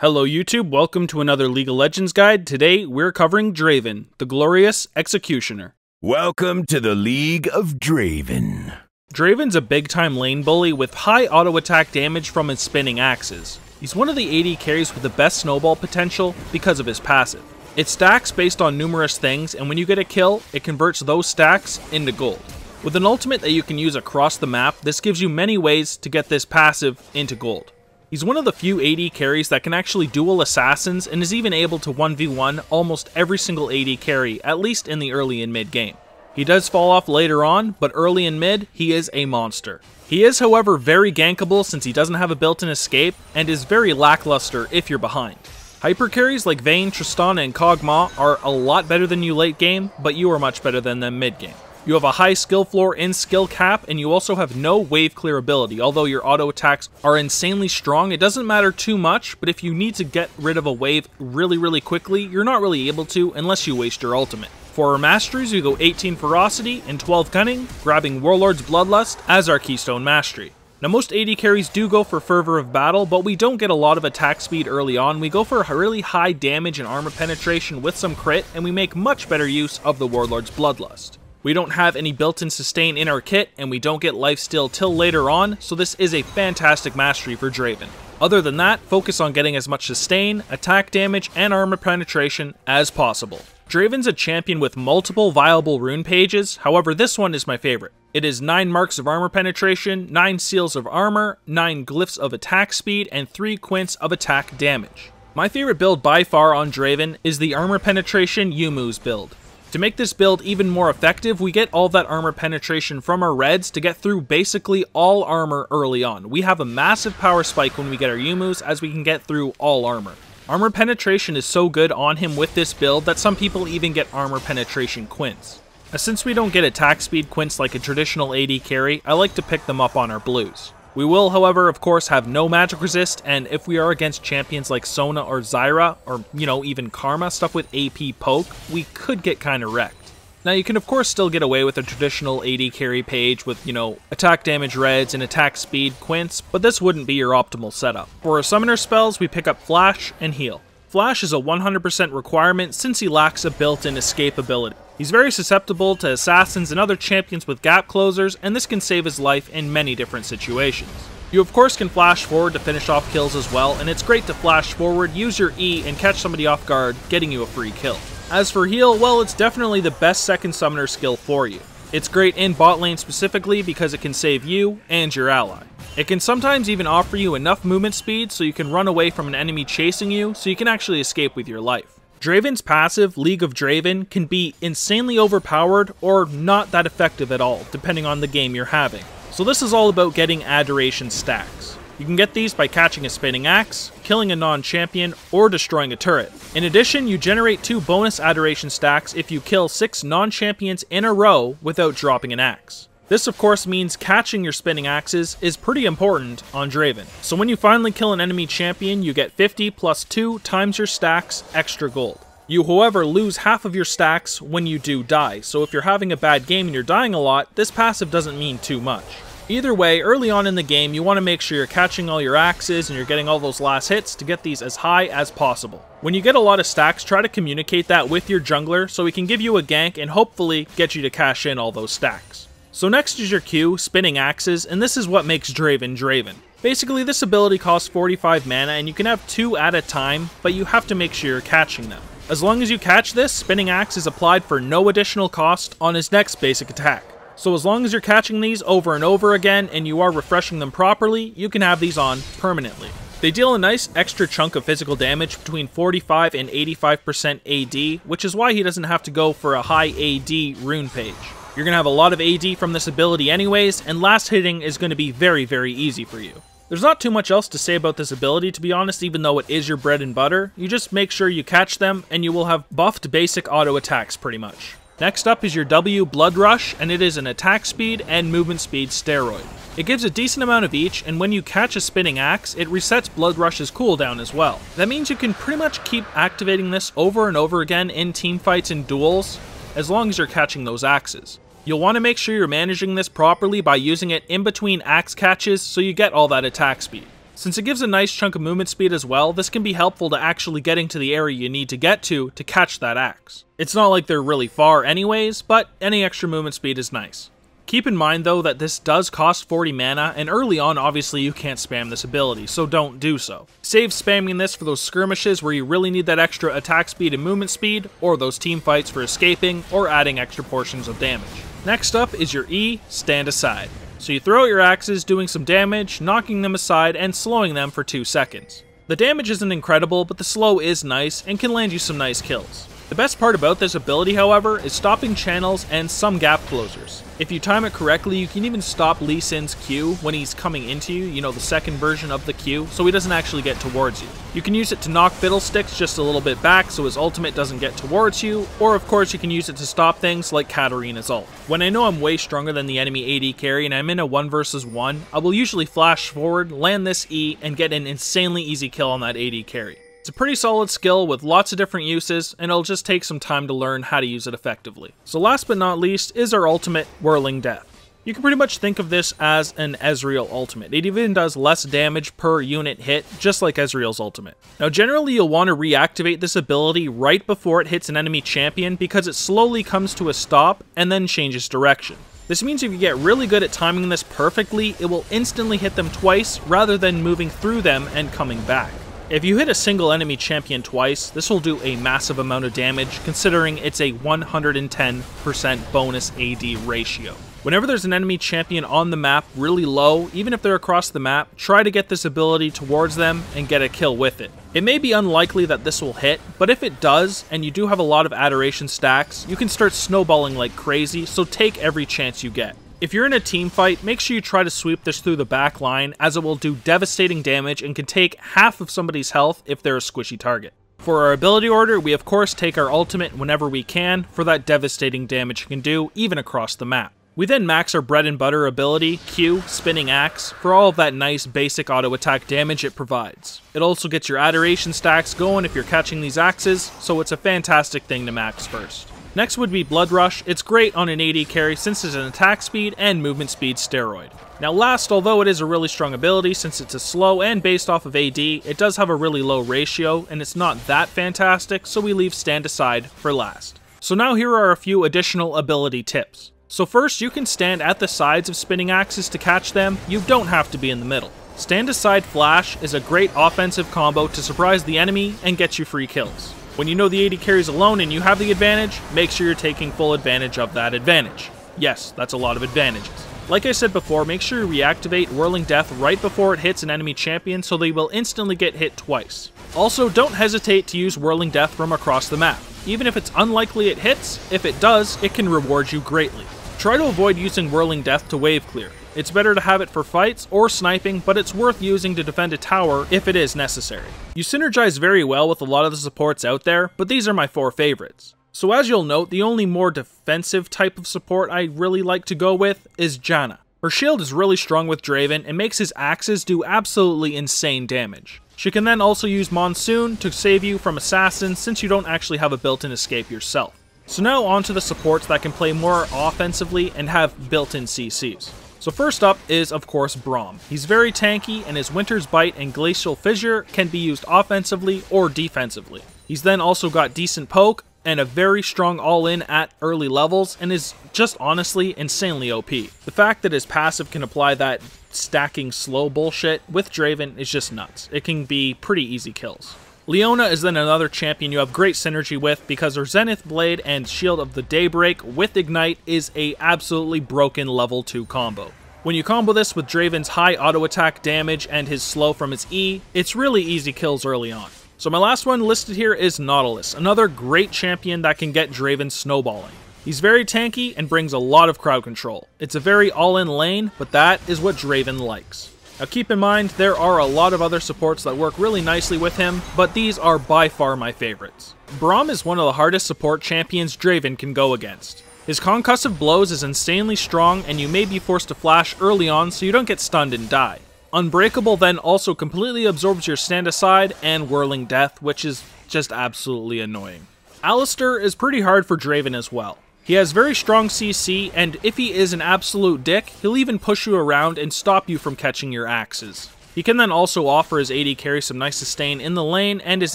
Hello YouTube, welcome to another League of Legends guide. Today we're covering Draven, the glorious executioner. Welcome to the League of Draven. Draven's a big time lane bully with high auto attack damage from his spinning axes. He's one of the AD carries with the best snowball potential because of his passive. It stacks based on numerous things, and when you get a kill, it converts those stacks into gold. With an ultimate that you can use across the map, this gives you many ways to get this passive into gold. He's one of the few AD carries that can actually duel assassins and is even able to 1v1 almost every single AD carry, at least in the early and mid game. He does fall off later on, but early and mid, he is a monster. He is, however, very gankable since he doesn't have a built-in escape, and is very lackluster if you're behind. Hyper carries like Vayne, Tristana, and Kog'Maw are a lot better than you late game, but you are much better than them mid game. You have a high skill floor and skill cap, and you also have no wave clear ability. Although your auto attacks are insanely strong, it doesn't matter too much, but if you need to get rid of a wave really, really quickly, you're not really able to unless you waste your ultimate. For our masteries, we go 18 Ferocity and 12 Cunning, grabbing Warlord's Bloodlust as our Keystone Mastery. Now most AD carries do go for Fervor of Battle, but we don't get a lot of attack speed early on. We go for really high damage and armor penetration with some crit, and we make much better use of the Warlord's Bloodlust. We don't have any built-in sustain in our kit, and we don't get lifesteal till later on, so this is a fantastic mastery for Draven. Other than that, focus on getting as much sustain, attack damage, and armor penetration as possible. Draven's a champion with multiple viable rune pages, however this one is my favorite. It is 9 marks of armor penetration, 9 seals of armor, 9 glyphs of attack speed, and 3 quints of attack damage. My favorite build by far on Draven is the armor penetration Youmuu's build. To make this build even more effective, we get all that armor penetration from our reds to get through basically all armor early on. We have a massive power spike when we get our Youmuu's as we can get through all armor. Armor penetration is so good on him with this build that some people even get armor penetration quints. Since we don't get attack speed quints like a traditional AD carry, I like to pick them up on our blues. We will, however, of course, have no magic resist, and if we are against champions like Sona or Zyra, or, you know, even Karma, stuff with AP poke, we could get kinda wrecked. Now, you can of course still get away with a traditional AD carry page with, you know, attack damage reds and attack speed quints, but this wouldn't be your optimal setup. For our summoner spells, we pick up Flash and Heal. Flash is a 100% requirement since he lacks a built-in escape ability. He's very susceptible to assassins and other champions with gap closers, and this can save his life in many different situations. You of course can flash forward to finish off kills as well, and it's great to flash forward, use your E, and catch somebody off guard, getting you a free kill. As for heal, well, it's definitely the best second summoner skill for you. It's great in bot lane specifically because it can save you and your ally. It can sometimes even offer you enough movement speed so you can run away from an enemy chasing you so you can actually escape with your life. Draven's passive, League of Draven, can be insanely overpowered or not that effective at all, depending on the game you're having. So this is all about getting Adoration stacks. You can get these by catching a spinning axe, killing a non-champion, or destroying a turret. In addition, you generate two bonus Adoration stacks if you kill six non-champions in a row without dropping an axe. This of course means catching your spinning axes is pretty important on Draven. So when you finally kill an enemy champion, you get 50 plus 2 times your stacks extra gold. You however lose half of your stacks when you do die, so if you're having a bad game and you're dying a lot, this passive doesn't mean too much. Either way, early on in the game, you want to make sure you're catching all your axes and you're getting all those last hits to get these as high as possible. When you get a lot of stacks, try to communicate that with your jungler so he can give you a gank and hopefully get you to cash in all those stacks. So next is your Q, Spinning Axes, and this is what makes Draven Draven. Basically, this ability costs 45 mana, and you can have two at a time, but you have to make sure you're catching them. As long as you catch this, Spinning Axe is applied for no additional cost on his next basic attack. So as long as you're catching these over and over again, and you are refreshing them properly, you can have these on permanently. They deal a nice extra chunk of physical damage between 45 and 85% AD, which is why he doesn't have to go for a high AD rune page. You're going to have a lot of AD from this ability anyways, and last hitting is going to be very, very easy for you. There's not too much else to say about this ability, to be honest, even though it is your bread and butter. You just make sure you catch them, and you will have buffed basic auto attacks pretty much. Next up is your W Blood Rush, and it is an attack speed and movement speed steroid. It gives a decent amount of each, and when you catch a spinning axe, it resets Blood Rush's cooldown as well. That means you can pretty much keep activating this over and over again in teamfights and duels, as long as you're catching those axes. You'll want to make sure you're managing this properly by using it in between axe catches so you get all that attack speed. Since it gives a nice chunk of movement speed as well, this can be helpful to actually getting to the area you need to get to to catch that axe. It's not like they're really far anyways, but any extra movement speed is nice. Keep in mind though that this does cost 40 mana, and early on obviously you can't spam this ability, so don't do so. Save spamming this for those skirmishes where you really need that extra attack speed and movement speed, or those team fights for escaping, or adding extra portions of damage. Next up is your E, Stand Aside. So you throw out your axes, doing some damage, knocking them aside, and slowing them for 2 seconds. The damage isn't incredible, but the slow is nice, and can land you some nice kills. The best part about this ability, however, is stopping channels and some gap closers. If you time it correctly, you can even stop Lee Sin's Q when he's coming into you, you know, the second version of the Q, so he doesn't actually get towards you. You can use it to knock Fiddlesticks just a little bit back so his ultimate doesn't get towards you, or of course you can use it to stop things like Katarina's ult. When I know I'm way stronger than the enemy AD carry and I'm in a 1 versus 1, I will usually flash forward, land this E, and get an insanely easy kill on that AD carry. It's a pretty solid skill with lots of different uses, and it'll just take some time to learn how to use it effectively. So last but not least is our ultimate, Whirling Death. You can pretty much think of this as an Ezreal ultimate. It even does less damage per unit hit, just like Ezreal's ultimate. Now generally you'll want to reactivate this ability right before it hits an enemy champion because it slowly comes to a stop and then changes direction. This means if you get really good at timing this perfectly, it will instantly hit them twice rather than moving through them and coming back. If you hit a single enemy champion twice, this will do a massive amount of damage considering it's a 110% bonus AD ratio. Whenever there's an enemy champion on the map really low, even if they're across the map, try to get this ability towards them and get a kill with it. It may be unlikely that this will hit, but if it does, and you do have a lot of adoration stacks, you can start snowballing like crazy, so take every chance you get. If you're in a team fight, make sure you try to sweep this through the back line, as it will do devastating damage and can take half of somebody's health if they're a squishy target. For our ability order, we of course take our ultimate whenever we can for that devastating damage it can do, even across the map. We then max our bread and butter ability, Q, Spinning Axe, for all of that nice basic auto attack damage it provides. It also gets your adoration stacks going if you're catching these axes, so it's a fantastic thing to max first. Next would be Blood Rush. It's great on an AD carry since it's an attack speed and movement speed steroid. Now last, although it is a really strong ability since it's a slow and based off of AD, it does have a really low ratio and it's not that fantastic, so we leave Stand Aside for last. So now here are a few additional ability tips. So first, you can stand at the sides of spinning axes to catch them, you don't have to be in the middle. Stand Aside Flash is a great offensive combo to surprise the enemy and get you free kills. When you know the AD carries alone and you have the advantage, make sure you're taking full advantage of that advantage. Yes, that's a lot of advantages. Like I said before, make sure you reactivate Whirling Death right before it hits an enemy champion so they will instantly get hit twice. Also, don't hesitate to use Whirling Death from across the map. Even if it's unlikely it hits, if it does, it can reward you greatly. Try to avoid using Whirling Death to wave clear. It's better to have it for fights or sniping, but it's worth using to defend a tower if it is necessary. You synergize very well with a lot of the supports out there, but these are my four favorites. So as you'll note, the only more defensive type of support I really like to go with is Janna. Her shield is really strong with Draven and makes his axes do absolutely insane damage. She can then also use Monsoon to save you from assassins since you don't actually have a built-in escape yourself. So now on to the supports that can play more offensively and have built-in CCs. So first up is, of course, Braum. He's very tanky, and his Winter's Bite and Glacial Fissure can be used offensively or defensively. He's then also got decent poke, and a very strong all-in at early levels, and is just honestly insanely OP. The fact that his passive can apply that stacking slow bullshit with Draven is just nuts. It can be pretty easy kills. Leona is then another champion you have great synergy with because her Zenith Blade and Shield of the Daybreak with Ignite is a absolutely broken level 2 combo. When you combo this with Draven's high auto attack damage and his slow from his E, it's really easy kills early on. So my last one listed here is Nautilus, another great champion that can get Draven snowballing. He's very tanky and brings a lot of crowd control. It's a very all-in lane, but that is what Draven likes. Now keep in mind, there are a lot of other supports that work really nicely with him, but these are by far my favorites. Braum is one of the hardest support champions Draven can go against. His concussive blows is insanely strong and you may be forced to flash early on so you don't get stunned and die. Unbreakable then also completely absorbs your stand aside and Whirling Death, which is just absolutely annoying. Alistar is pretty hard for Draven as well. He has very strong CC, and if he is an absolute dick, he'll even push you around and stop you from catching your axes. He can then also offer his AD carry some nice sustain in the lane and is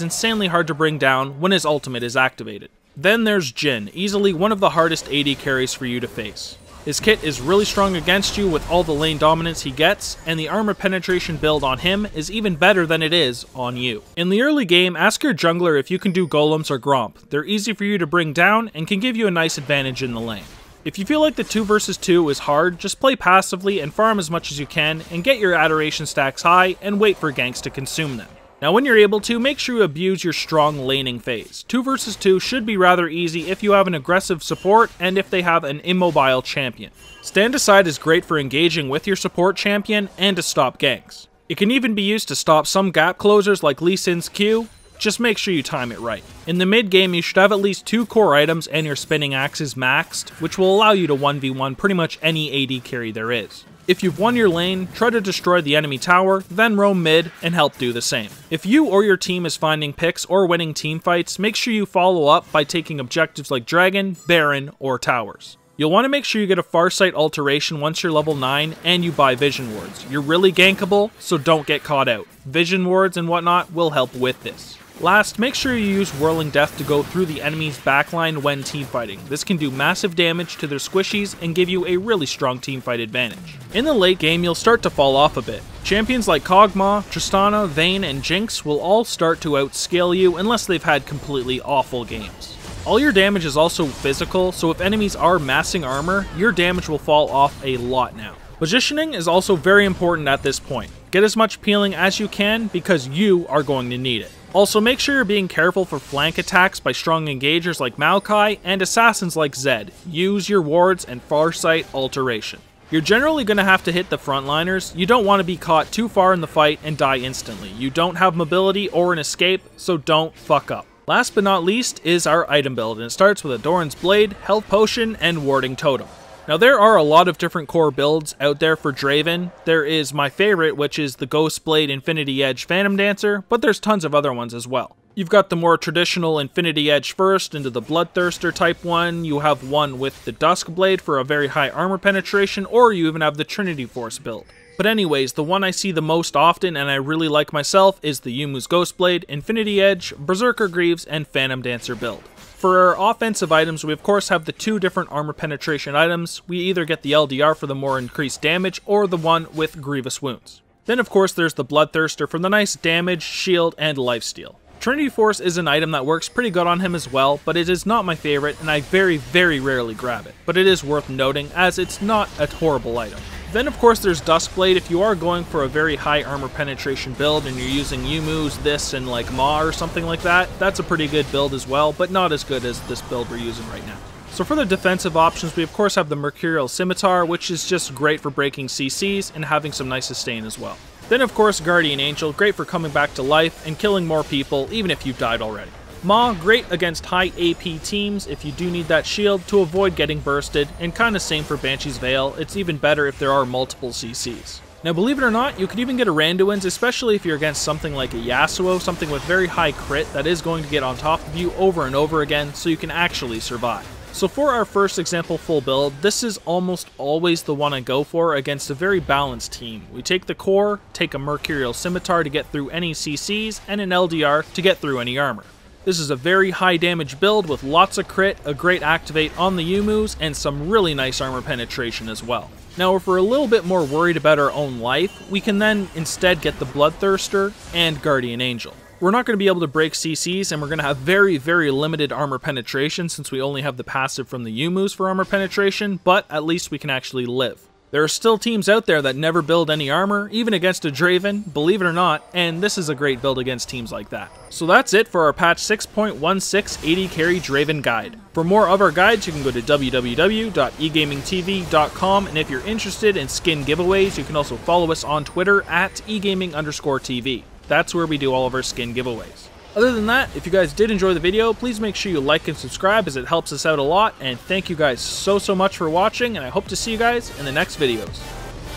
insanely hard to bring down when his ultimate is activated. Then there's Jhin, easily one of the hardest AD carries for you to face. His kit is really strong against you with all the lane dominance he gets, and the armor penetration build on him is even better than it is on you. In the early game, ask your jungler if you can do golems or gromp. They're easy for you to bring down and can give you a nice advantage in the lane. If you feel like the 2 versus 2 is hard, just play passively and farm as much as you can and get your adoration stacks high and wait for ganks to consume them. Now when you're able to, make sure you abuse your strong laning phase. 2 versus 2 should be rather easy if you have an aggressive support and if they have an immobile champion. Stand aside is great for engaging with your support champion and to stop ganks. It can even be used to stop some gap closers like Lee Sin's Q, just make sure you time it right. In the mid game, you should have at least two core items and your spinning axes maxed, which will allow you to 1v1 pretty much any AD carry there is. If you've won your lane, try to destroy the enemy tower, then roam mid and help do the same. If you or your team is finding picks or winning team fights, make sure you follow up by taking objectives like Dragon, Baron, or Towers. You'll want to make sure you get a Farsight alteration once you're level 9 and you buy Vision Wards. You're really gankable, so don't get caught out. Vision Wards and whatnot will help with this. Last, make sure you use Whirling Death to go through the enemy's backline when teamfighting. This can do massive damage to their squishies and give you a really strong teamfight advantage. In the late game, you'll start to fall off a bit. Champions like Kog'Maw, Tristana, Vayne, and Jinx will all start to outscale you unless they've had completely awful games. All your damage is also physical, so if enemies are massing armor, your damage will fall off a lot now. Positioning is also very important at this point. Get as much peeling as you can because you are going to need it. Also, make sure you're being careful for flank attacks by strong engagers like Maokai and assassins like Zed. Use your wards and Farsight alteration. You're generally going to have to hit the frontliners. You don't want to be caught too far in the fight and die instantly. You don't have mobility or an escape, so don't fuck up. Last but not least is our item build, and it starts with a Doran's Blade, Health Potion, and Warding Totem. Now there are a lot of different core builds out there for Draven. There is my favorite, which is the Ghostblade Infinity Edge Phantom Dancer, but there's tons of other ones as well. You've got the more traditional Infinity Edge first into the Bloodthirster type one, you have one with the Duskblade for a very high armor penetration, or you even have the Trinity Force build. But anyways, the one I see the most often and I really like myself is the Youmuu's Ghostblade, Infinity Edge, Berserker Greaves, and Phantom Dancer build. For our offensive items, we of course have the two different armor penetration items. We either get the LDR for the more increased damage, or the one with grievous wounds. Then of course there's the Bloodthirster for the nice damage, shield, and lifesteal. Trinity Force is an item that works pretty good on him as well, but it is not my favorite and I very very rarely grab it. But it is worth noting as it's not a horrible item. Then of course there's Duskblade. If you are going for a very high armor penetration build and you're using Youmuu's, this, and like Maw or something like that, that's a pretty good build as well, but not as good as this build we're using right now. So for the defensive options, we of course have the Mercurial Scimitar, which is just great for breaking CCs and having some nice sustain as well. Then of course Guardian Angel, great for coming back to life and killing more people, even if you've died already. Maw, great against high AP teams if you do need that shield to avoid getting bursted, and kinda same for Banshee's Veil, it's even better if there are multiple CCs. Now believe it or not, you could even get a Randuin's, especially if you're against something like a Yasuo, something with very high crit that is going to get on top of you over and over again, so you can actually survive. So for our first example full build, this is almost always the one I go for against a very balanced team. We take the core, take a Mercurial Scimitar to get through any CCs, and an LDR to get through any armor. This is a very high damage build with lots of crit, a great activate on the Youmuu's, and some really nice armor penetration as well. Now if we're a little bit more worried about our own life, we can then instead get the Bloodthirster and Guardian Angel. We're not going to be able to break CCs, and we're going to have very, very limited armor penetration since we only have the passive from the Youmuu's for armor penetration, but at least we can actually live. There are still teams out there that never build any armor, even against a Draven, believe it or not, and this is a great build against teams like that. So that's it for our patch 6.16 AD Carry Draven guide. For more of our guides, you can go to www.egamingtv.com, and if you're interested in skin giveaways, you can also follow us on Twitter at egaming underscore TV. That's where we do all of our skin giveaways. Other than that, if you guys did enjoy the video, please make sure you like and subscribe as it helps us out a lot. And thank you guys so, so much for watching, and I hope to see you guys in the next videos.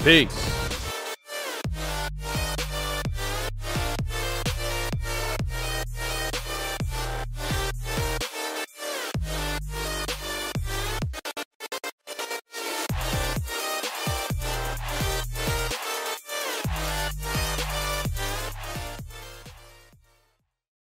Peace.